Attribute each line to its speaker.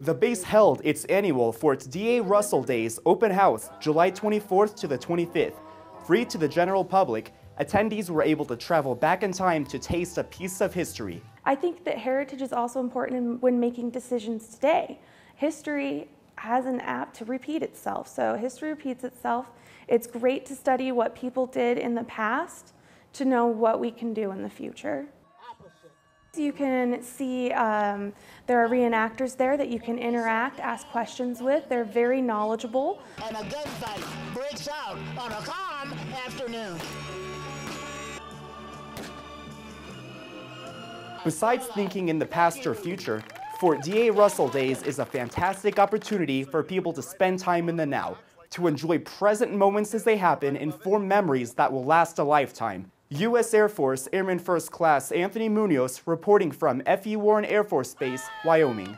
Speaker 1: The base held its annual Fort D.A. Russell Days open house July 24th to the 25th. Free to the general public, attendees were able to travel back in time to taste a piece of history.
Speaker 2: I think that heritage is also important when making decisions today. History has an apt to repeat itself. So history repeats itself. It's great to study what people did in the past to know what we can do in the future. You can see um, there are reenactors there that you can interact, ask questions with. They're very knowledgeable.
Speaker 3: And a gunfight breaks out on a calm afternoon.
Speaker 1: Besides thinking in the past or future, Fort D.A. Russell Days is a fantastic opportunity for people to spend time in the now, to enjoy present moments as they happen and form memories that will last a lifetime. U.S. Air Force Airman First Class Anthony Munoz reporting from F.E. Warren Air Force Base, Wyoming.